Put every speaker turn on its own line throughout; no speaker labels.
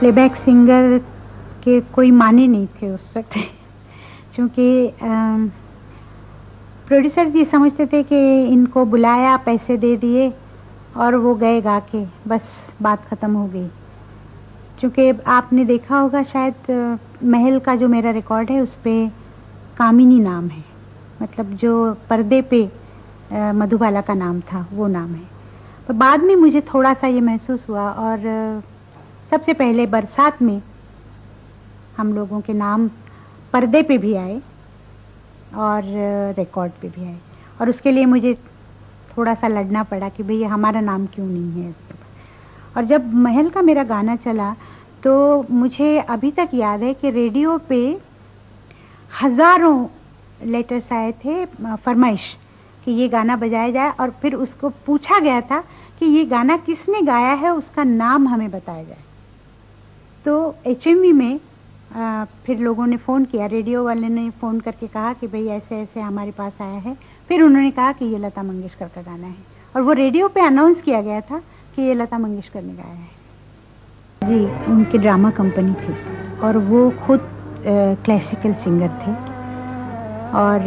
Playback singer के कोई माने नहीं थे उस वक्त। क्योंकि प्रोड्यूसर ये समझते थे कि इनको बुलाया, पैसे दे दिए और वो गए गा के। बस बात ख़त्म हो गई। क्योंकि आपने देखा होगा शायद, महल का जो मेरा रिकॉर्ड है उस पर कामिनी नाम है। मतलब जो पर्दे पे मधुबाला का नाम था, वो नाम है। पर बाद में मुझे थोड़ा सा ये महसूस हुआ और सबसे पहले बरसात में हम लोगों के नाम पर्दे पे भी आए और रिकॉर्ड पे भी आए। और उसके लिए मुझे थोड़ा सा लड़ना पड़ा कि भैया हमारा नाम क्यों नहीं है और जब महल का मेरा गाना चला तो मुझे अभी तक याद है कि रेडियो पे हज़ारों लेटर्स आए थे फरमाइश कि ये गाना बजाया जाए और फिर उसको पूछा गया था कि ये गाना किसने गाया है, उसका नाम हमें बताया जाए। तो एचएमवी में आ, फिर लोगों ने फ़ोन किया रेडियो वाले ने फ़ोन करके कहा कि भाई ऐसे ऐसे हमारे पास आया है। फिर उन्होंने कहा कि ये लता मंगेशकर का गाना है। और वो रेडियो पे अनाउंस किया गया था कि ये लता मंगेशकर ने गाया है। जी उनकी ड्रामा कंपनी थी और वो खुद क्लासिकल सिंगर थे। और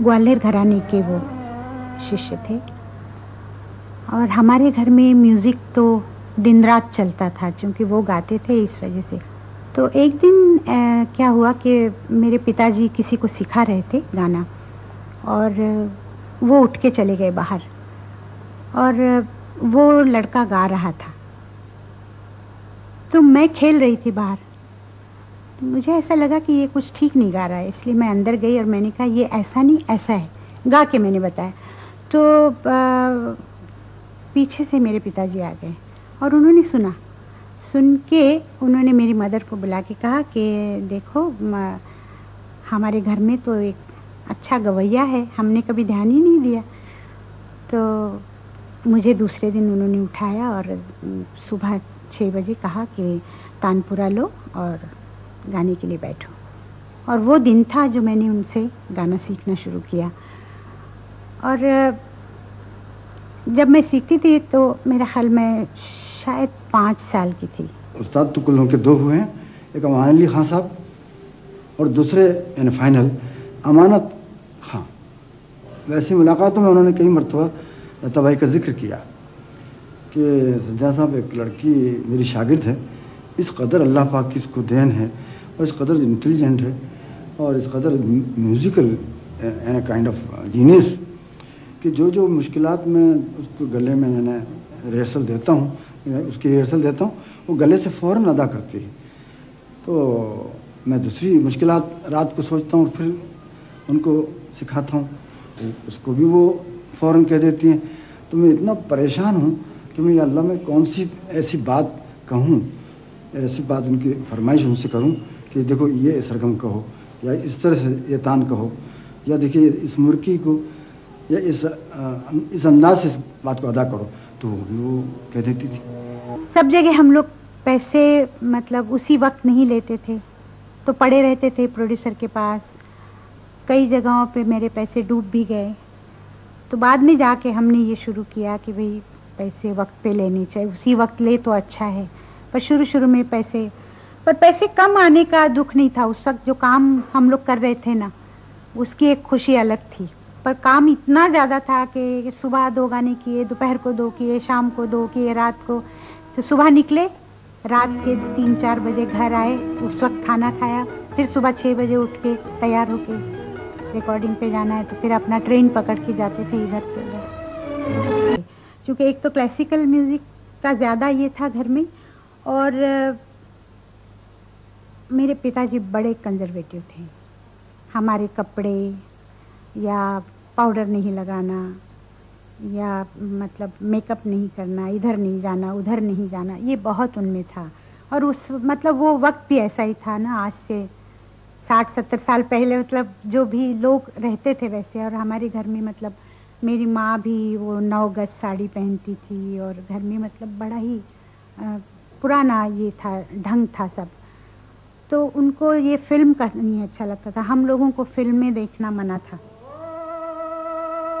ग्वालियर घराने के वो शिष्य थे। और हमारे घर में म्यूज़िक तो दिन रात चलता था क्योंकि वो गाते थे इस वजह से। तो एक दिन आ, क्या हुआ कि मेरे पिताजी किसी को सिखा रहे थे गाना और वो उठ के चले गए बाहर और वो लड़का गा रहा था। तो मैं खेल रही थी बाहर। तो मुझे ऐसा लगा कि ये कुछ ठीक नहीं गा रहा है इसलिए मैं अंदर गई और मैंने कहा ये ऐसा नहीं ऐसा है। गा के मैंने बताया। तो आ, पीछे से मेरे पिताजी आ गए। और उन्होंने सुना। सुन के उन्होंने मेरी मदर को बुला के कहा कि देखो हमारे घर में तो एक अच्छा गवैया है, हमने कभी ध्यान ही नहीं दिया। तो मुझे दूसरे दिन उन्होंने उठाया और सुबह छः बजे कहा कि तानपुरा लो और गाने के लिए बैठो। और वो दिन था जो मैंने उनसे गाना सीखना शुरू किया। और, जब मैं सीखती थी तो मेरा ख्याल में शायद पाँच साल की थी।
उस्ताद तो कुल उनके दो हुए हैं। एक अमान अली खान साहब और दूसरे, यानी फाइनल, अमानत खां। वैसी मुलाकातों में उन्होंने कई मरतबा भाई का ज़िक्र किया कि संध्या साहब, एक लड़की मेरी शागिर्द है। इस कदर अल्लाह पाक की इसको देन है और इस कदर इंटेलिजेंट है और इस कदर musical an kind of genius कि जो जो मुश्किलात में उसको गले में मैंने रिहर्सल देता हूँ उसकी रिहर्सल देता हूँ, वो गले से फ़ौर अदा करती है। तो मैं दूसरी मुश्किल रात को सोचता हूँ, फिर उनको सिखाता हूँ तो उसको भी वो फ़ौर कह देती हैं। तो मैं इतना परेशान हूँ कि मैं अल्लाह में कौन सी ऐसी बात कहूँ, ऐसी बात उनकी फरमाइश उनसे करूँ कि देखो, ये सरगम कहो, या इस तरह से ये तान कहो, या देखिए इस मुर्की को, या इस इस अंदाज से इस बात को अदा करो। तो वो कह देती थी।
सब जगह हम लोग पैसे मतलब उसी वक्त नहीं लेते थे। तो पड़े रहते थे प्रोड्यूसर के पास। कई जगहों पे मेरे पैसे डूब भी गए। तो बाद में जाके हमने ये शुरू किया कि भाई पैसे वक्त पे लेने चाहिए। उसी वक्त ले तो अच्छा है। पर शुरू शुरू में पैसे, पर पैसे कम आने का दुख नहीं था। उस वक्त जो काम हम लोग कर रहे थे ना, उसकी एक खुशी अलग थी। पर काम इतना ज़्यादा था कि सुबह दो गाने किए, दोपहर को दो किए, शाम को दो किए, रात को। तो सुबह निकले, रात के तीन चार बजे घर आए, उस वक्त खाना खाया, फिर सुबह छः बजे उठ के तैयार होके रिकॉर्डिंग पे जाना है तो फिर अपना ट्रेन पकड़ के जाते थे इधर से उधर। क्योंकि एक तो क्लासिकल म्यूज़िक का ज़्यादा ये था घर में, और, मेरे पिताजी बड़े कंजर्वेटिव थे। हमारे कपड़े या पाउडर नहीं लगाना, या मतलब मेकअप नहीं करना, इधर नहीं जाना, उधर नहीं जाना, ये बहुत उनमें था। और उस मतलब वो वक्त भी ऐसा ही था ना, आज से साठ, सत्तर साल पहले मतलब जो भी लोग रहते थे वैसे, और हमारे घर में मतलब मेरी माँ भी वो नौ गज साड़ी पहनती थी, और घर में मतलब बड़ा ही पुराना ये था, ढंग था सब। तो उनको ये फ़िल्म का नहीं अच्छा लगता था। हम लोगों को फ़िल्में देखना मना था।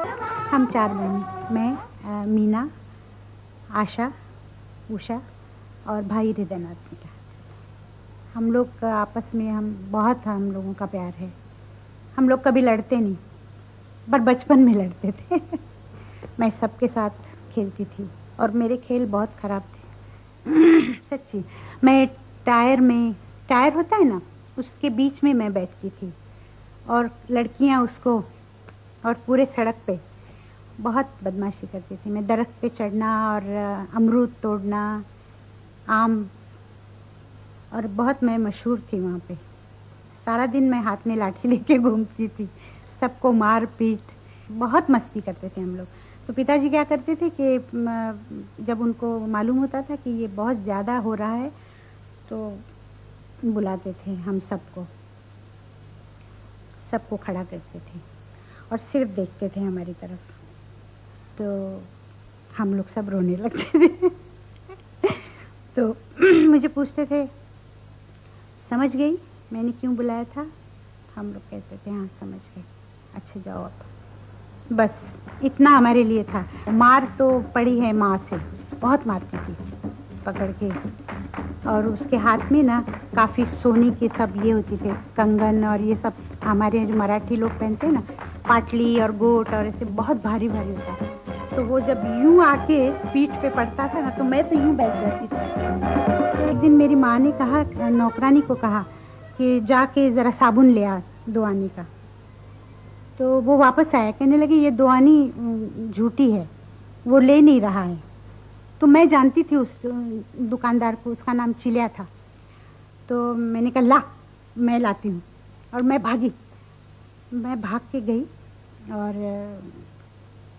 हम चार बहन मैं आ, मीना आशा उषा और भाई हृदयनाथ मिला हम लोग आपस में हम बहुत हम लोगों का प्यार है। हम लोग कभी लड़ते नहीं पर बचपन में लड़ते थे। मैं सबके साथ खेलती थी और मेरे खेल बहुत खराब थे। सच्ची मैं टायर में टायर होता है ना उसके बीच में मैं बैठती थी और लड़कियाँ उसको और पूरे सड़क पे बहुत बदमाशी करती थी। मैं दरख्त पे चढ़ना और अमरूद तोड़ना, आम, और बहुत मैं मशहूर थी वहाँ पे। सारा दिन मैं हाथ में लाठी लेके घूमती थी, सबको मार पीट बहुत मस्ती करते थे हम लोग। तो पिताजी क्या करते थे कि जब उनको मालूम होता था कि ये बहुत ज़्यादा हो रहा है तो बुलाते थे हम सबको सबको खड़ा करते थे। और सिर्फ़ देखते थे हमारी तरफ़। तो हम लोग सब रोने लगते थे। तो मुझे पूछते थे, समझ गई? मैंने क्यों बुलाया था? हम लोग कहते थे हाँ समझ गए अच्छा जाओ अब बस, इतना हमारे लिए था। मार तो पड़ी है माँ से। बहुत मारती थी, पकड़ के। और उसके हाथ में ना काफ़ी सोने के सब ये होती थे, कंगन और ये सब। हमारे जो मराठी लोग पहनते हैं ना पाटली और गोट और ऐसे बहुत भारी भारी होता है। तो वो जब यूँ आके पीठ पे पड़ता था ना तो मैं तो यूँ बैठ जाती थी। एक दिन मेरी माँ ने कहा, नौकरानी को कहा कि जाके ज़रा साबुन ले आ दुआनी का। तो वो वापस आया, कहने लगे, ये दुआनी झूठी है, वो ले नहीं रहा है। तो मैं जानती थी उस दुकानदार को, उसका नाम चिलिया था। तो मैंने कहा, ला, मैं लाती हूँ। और मैं भागी। मैं भाग के गई। और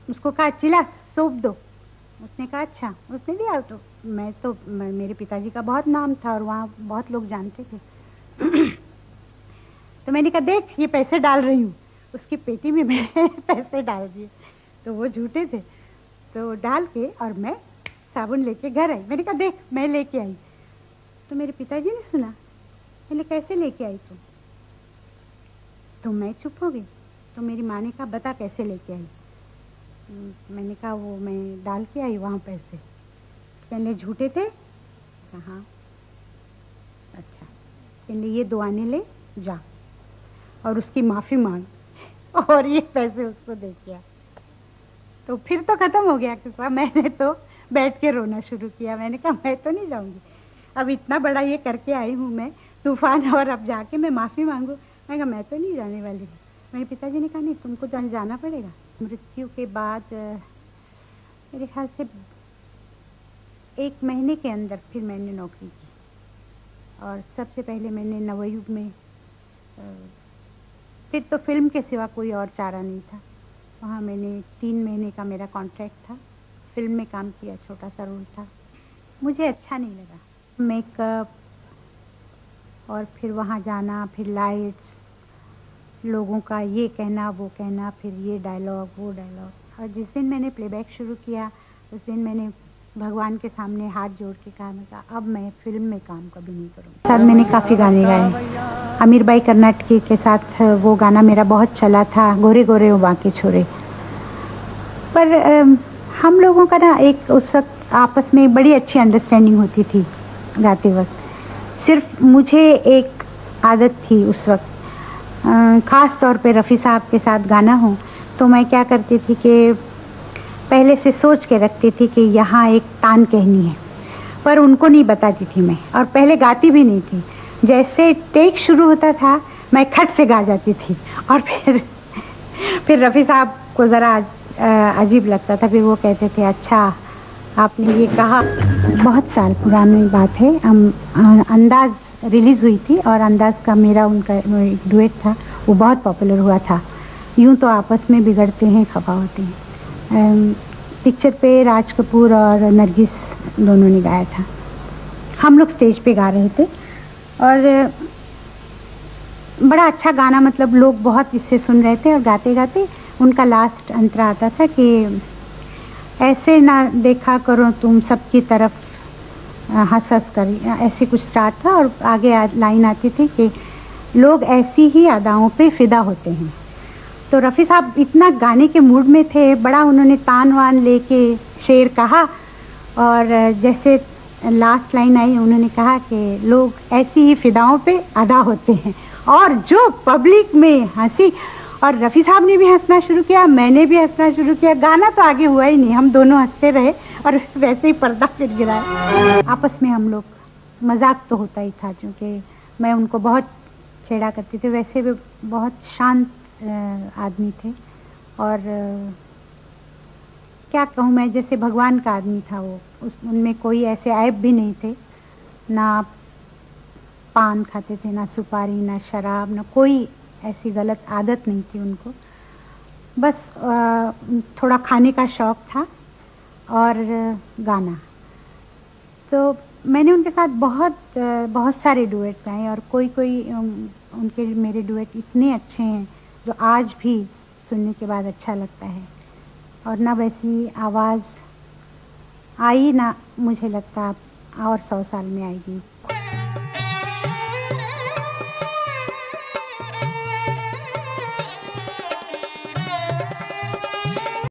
उसको कहा, चिला, सौंप दो। उसने कहा अच्छा। उसने दिया तो मैं तो मेरे पिताजी का बहुत नाम था और वहाँ बहुत लोग जानते थे। तो मैंने कहा, देख, ये पैसे डाल रही हूँ। उसकी पेटी में मैंने पैसे डाल दिए। तो वो झूठे थे। तो डाल के और मैं साबुन लेके घर आई। मैंने कहा, देख, मैं लेके आई। तो मेरे पिताजी ने सुना। मैंने, कैसे लेके आई तुम तो मैं चुप हो गई। तो मेरी माँ ने कहा, बता कैसे लेके आई? मैंने कहा, वो मैं डाल के आई वहाँ पैसे पहले झूठे थे? हाँ अच्छा पहले ये दुआने ले, जा। और उसकी माफ़ी मांग। और ये पैसे उसको दे के तो फिर तो ख़त्म हो गया किस्सा। मैंने तो बैठ के रोना शुरू किया। मैंने कहा, मैं तो नहीं जाऊँगी। अब इतना बड़ा ये करके आई हूँ मैं, तूफ़ान, और अब जाके मैं माफ़ी मांगू। मैं कहा, मैं तो नहीं जाने वाली मेरे पिताजी ने कहा, नहीं, तुमको जान, जाना पड़ेगा। मृत्यु के बाद मेरे ख्याल से एक महीने के अंदर फिर मैंने नौकरी की। और सबसे पहले मैंने नवयुग में फिर तो फ़िल्म के सिवा कोई और चारा नहीं था। वहाँ मैंने तीन महीने का मेरा कॉन्ट्रैक्ट था। फ़िल्म में काम किया छोटा सा रोल था। मुझे अच्छा नहीं लगा। मेकअप और फिर वहाँ जाना, फिर लाइट्स लोगों का ये कहना वो कहना फिर ये डायलॉग वो डायलॉग और जिस दिन मैंने प्लेबैक शुरू किया उस दिन मैंने भगवान के सामने हाथ जोड़ के कहा मैं कहा अब मैं फ़िल्म में काम कभी नहीं करूँगी। साथ मैंने काफ़ी गाने गाए। अमीर भाई कर्नाटकी के साथ वो गाना मेरा बहुत चला था गोरे गोरे वो बाकी छोरे। पर हम लोगों का ना एक उस वक्त आपस में बड़ी अच्छी अंडरस्टैंडिंग होती थी गाते वक्त। सिर्फ़ मुझे एक आदत थी उस वक्त। ख़ास तौर पे रफ़ी साहब के साथ गाना हो तो मैं क्या करती थी कि पहले से सोच के रखती थी कि यहाँ एक तान कहनी है, पर उनको नहीं बताती थी मैं, और पहले गाती भी नहीं थी। जैसे टेक शुरू होता था, मैं खट से गा जाती थी, और फिर फिर रफ़ी साहब को ज़रा अजीब लगता था, फिर वो कहते थे अच्छा आपने ये कहा, बहुत साल पुरानी बात है, हम अंदाज रिलीज़ हुई थी और अंदाज का मेरा उनका एक डुएट था, वो बहुत पॉपुलर हुआ था। यूँ तो आपस में बिगड़ते हैं, खफा होते हैं। पिक्चर पे राज कपूर और नरगिस दोनों ने गाया था। हम लोग स्टेज पे गा रहे थे और, बड़ा अच्छा गाना मतलब लोग बहुत इससे सुन रहे थे और गाते गाते उनका लास्ट अंतरा आता था कि, ऐसे ना देखा करो तुम सबकी तरफ़ हंस हंस कर। ऐसे कुछ स्टार्ट था और आगे लाइन आती थी कि लोग ऐसी ही अदाओं पे फिदा होते हैं। तो रफ़ी साहब इतना गाने के मूड में थे, बड़ा उन्होंने तान वान लेके शेर कहा और जैसे लास्ट लाइन आई, उन्होंने कहा कि लोग ऐसी ही फिदाओं पे अदा होते हैं और जो पब्लिक में हँसी। और रफ़ी साहब ने भी हंसना शुरू किया, मैंने भी हंसना शुरू किया। गाना तो आगे हुआ ही नहीं, हम दोनों हँसते रहे। और वैसे ही पर्दा फिर गिरा आपस में हम लोग मज़ाक तो होता ही था, क्योंकि मैं उनको बहुत छेड़ा करती थी। वैसे भी बहुत शांत आदमी थे। और क्या कहूँ मैं, जैसे भगवान का आदमी था वो। उस, उनमें कोई ऐसे ऐप भी नहीं थे। ना पान खाते थे, ना सुपारी, ना शराब, ना कोई ऐसी गलत आदत नहीं थी उनको। बस थोड़ा खाने का शौक था। और गाना। तो मैंने उनके साथ बहुत बहुत सारे डुएट्स गाए और कोई कोई उनके मेरे डुएट इतने अच्छे हैं जो आज भी सुनने के बाद अच्छा लगता है। और ना वैसी आवाज़ आई, ना मुझे लगता और सौ साल में आएगी।